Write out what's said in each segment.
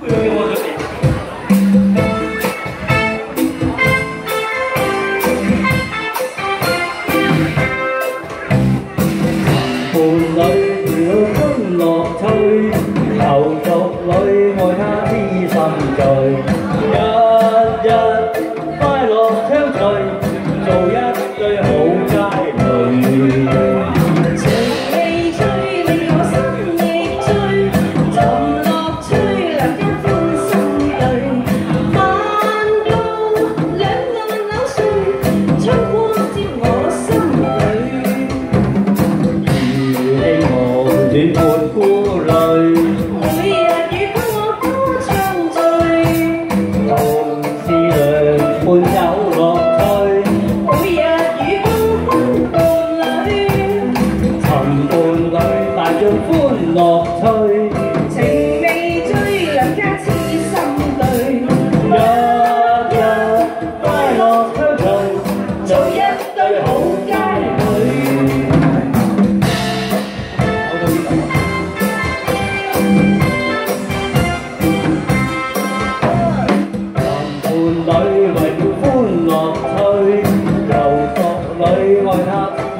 고요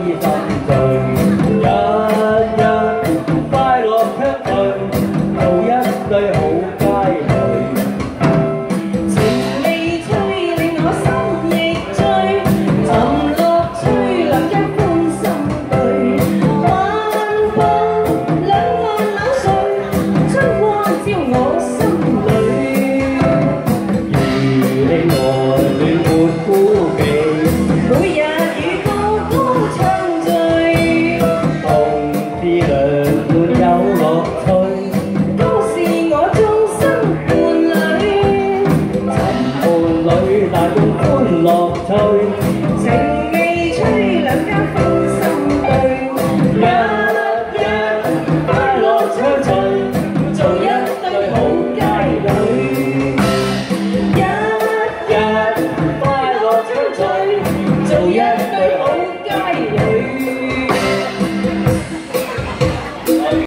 一对好。long time.